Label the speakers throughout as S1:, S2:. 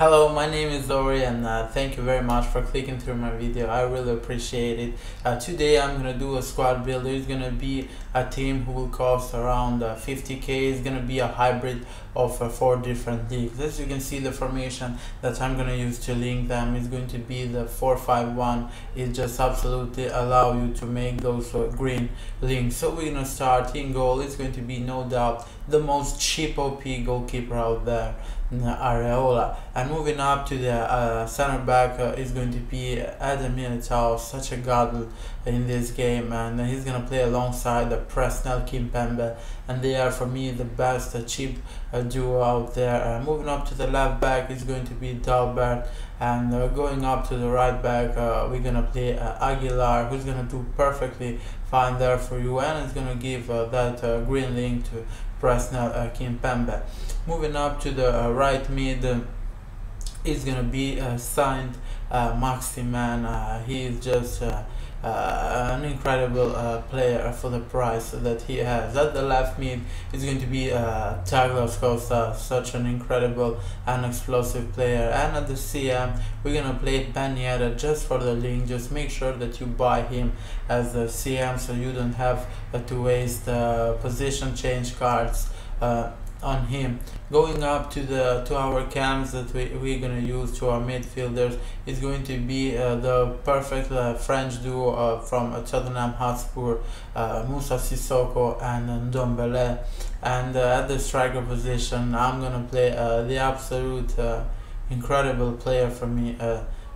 S1: Hello, my name is Ori and uh, thank you very much for clicking through my video. I really appreciate it. Uh, today I'm gonna do a squad build. It's gonna be a team who will cost around uh, 50k. It's gonna be a hybrid of uh, four different leagues. As you can see the formation that I'm gonna use to link them is going to be the 451. It just absolutely allow you to make those uh, green links. So we're gonna start in goal. It's going to be no doubt the most cheap OP goalkeeper out there. Areola. And moving up to the uh, center back uh, is going to be Eder Militao, such a god in this game, and he's gonna play alongside the Presnel Kimpembe, and they are for me the best uh, cheap uh, duo out there. Uh, moving up to the left back is going to be Dalbert, and uh, going up to the right back we're gonna play Aguilar, who's gonna do perfectly fine there for you, and it's gonna give that green link to Presnel uh, Kimpembe. Moving up to the uh, right mid uh, is gonna be uh, Saint uh, Maximin. Uh, he is just uh, uh, an incredible uh, player for the price that he has. At the left mid is going to be uh, Douglas Costa, such an incredible and explosive player. And at the CM, we're gonna play Ben just for the link. Just make sure that you buy him as the CM so you don't have to waste uh, position change cards. On him. Going up to the to our cams that we, we're gonna use to our midfielders is going to be uh, the perfect uh, French duo uh, from Tottenham Hotspur uh, Moussa Sissoko and Ndombele. And uh, at the striker position I'm gonna play uh, the absolute incredible player for me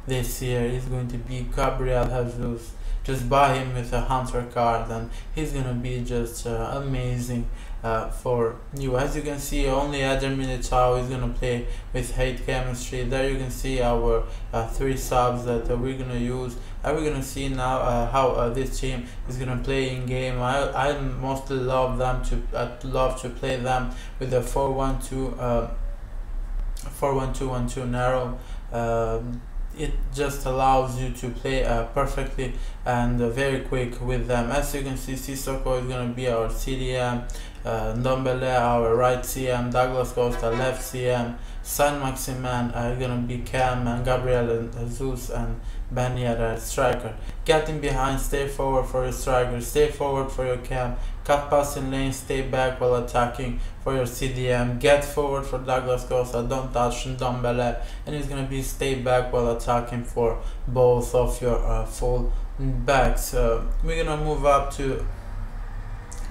S1: this year. Is going to be Gabriel Jesus. Just buy him with a hunter card and he's gonna be just amazing uh, for you. As you can see, only Eder Militao is gonna play with hate chemistry. There you can see our uh, three subs that uh, we're gonna use. And we're gonna see now uh, how uh, this team is gonna play in game. I I mostly love them to I love to play them with a 4-1-2 uh, 4-1-2-1-2 narrow. Um, it just allows you to play uh, perfectly and uh, very quick with them. As you can see, Sissoko is going to be our CDM, uh, Ndombele our right CM, Douglas Costa left CM, Saint Maximin are going to be Cam and Gabriel and Jesus and Yedder striker. Getting behind, stay forward for your striker, stay forward for your Cam, cut pass in lane, stay back while attacking for your CDM, get forward for Douglas Costa, don't touch Ndombele, and he's gonna be stay back while attacking for both of your uh, full backs. Uh, we're gonna move up to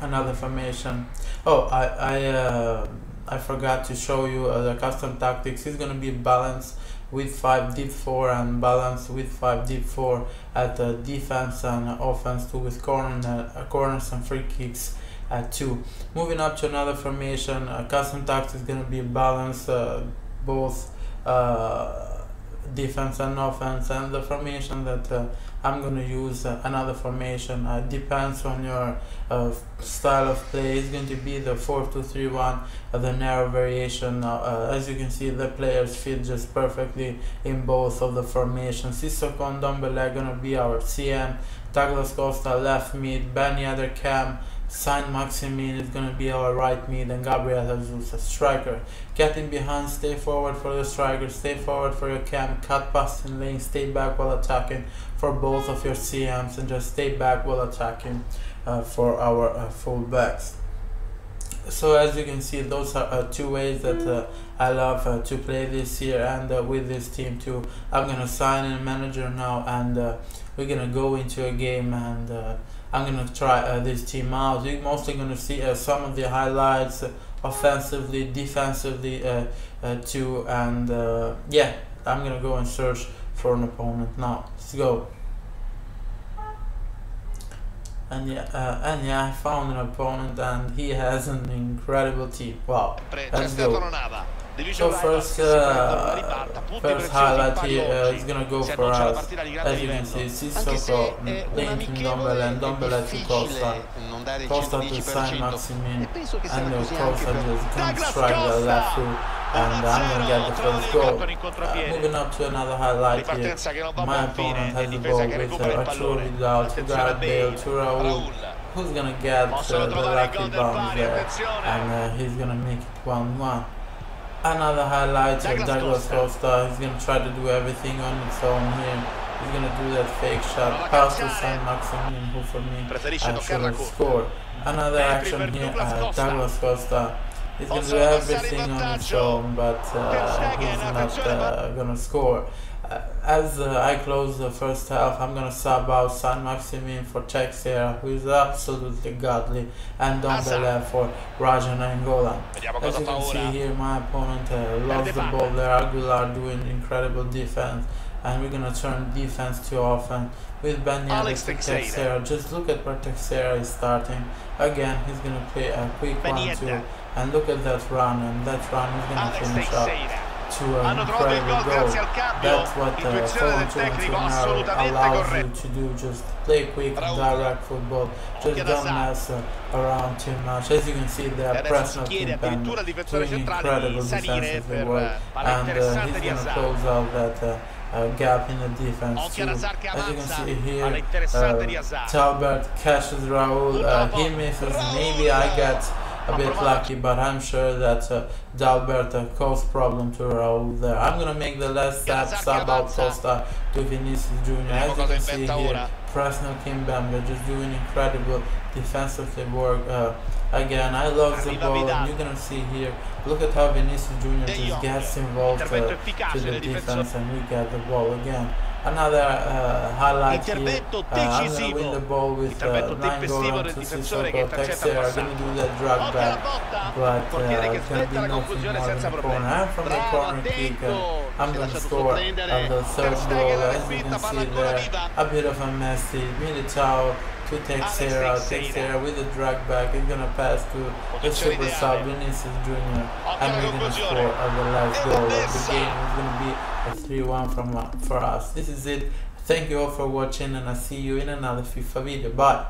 S1: another formation. Oh, I I uh, I forgot to show you uh, the custom tactics. It's gonna be balanced with 5 deep 4 and balance with 5 deep 4 at uh, defense and offense too with corner, uh, corners and free kicks at 2. Moving up to another formation, uh, custom tactics is going to be balanced uh, both uh, defense and offense and the formation that uh, I'm going to use uh, another formation. Uh, depends on your uh, style of play. It's going to be the 4-2-3-1 uh, the narrow variation. Uh, as you can see the players fit just perfectly in both of the formations. Sissoko and Ndombele are going to be our CM Douglas Costa left mid. Ben Yedder cam Saint Maximin is going to be our right mid and Gabriel Jesus a striker. Getting behind, stay forward for the striker, stay forward for your cam, cut past in lane, stay back while attacking for both of your CMs and just stay back while attacking uh, for our uh, full backs. So as you can see, those are uh, two ways that uh, I love uh, to play this year and uh, with this team too. I'm gonna sign in a manager now and we're gonna go into a game and I'm gonna try uh, this team out. You're mostly gonna see uh, some of the highlights, uh, offensively, defensively uh, uh, too, and uh, yeah, I'm gonna go and search for an opponent now. Let's go. And yeah, and yeah, I found an opponent, and he has an incredible team. Wow, let's go. So first, uh, first highlight here uh, is gonna go for us. As you can see, Sissoko, Lincoln, Ndombele, and Ndombele to Costa. Costa to Saint Maximin, and uh, Costa just can strike the left foot. And I'm gonna get the first goal. Uh, moving up to another highlight here. My opponent has the ball with uh, Arturo Vidal to Gareth Bale to Raul. Who's gonna get uh, the lucky bounce there? And uh, he's gonna make it 1-1. Another highlight of Douglas Costa. He's gonna try to do everything on his own here. He's gonna do that fake shot, pass to Saint Maximin, who for me uh, should have scored. Another action here, uh, Douglas Costa. He's gonna do everything on his own, but uh, he's not uh, gonna score. As uh, I close the first half, I'm gonna sub out Saint Maximin for Teixeira, who is absolutely godly, and Ndombele for Raja Nainggolan. As you can see here, my opponent uh, lost the ball there. Aguilar doing incredible defense, and we're gonna turn defense to offense with Beniade's Teixeira. Just look at where Teixeira is starting. Again, he's gonna play a quick one-two, and look at that run, and that run is gonna finish up to an incredible goal. That's what uh, Foreign International allows you to do. Just play quick, direct football. Just don't mess uh, around too much. As you can see, they're there, Presnel Kimpembe doing incredible defensive work. And uh, he's going to close out that uh, uh, gap in the defense too. As you can see here, uh, Dalbert catches Raul. Uh, he misses. Maybe I get a bit lucky, but I'm sure that uh, D'Alberto caused problem to Raul there. I'm gonna make the last step sub out Costa to Vinicius Jr. As you can see here, Presnel Kimpembe just doing incredible defensively work. Uh, again, I love the ball, and you're gonna see here. Look at how Vinicius Jr. just gets involved uh, to the defense, and we get the ball again another uh, highlight here. Uh, going win the ball with uh, Nainggolan to Sissoko. Teixeira are going to do that drag back, but uh, it's going to be nothing more than the corner. I'm from the corner kick. Uh, I'm going to score the third goal. As you can see there, a bit of a messy Militao to Teixeira. Teixeira with the drag back. He's going to pass to the super sub Vinicius Jr. And we're going to score at the last goal of the game. It's going to be a 3-1 from uh, for us. This is it. Thank you all for watching and I'll see you in another FIFA video. Bye.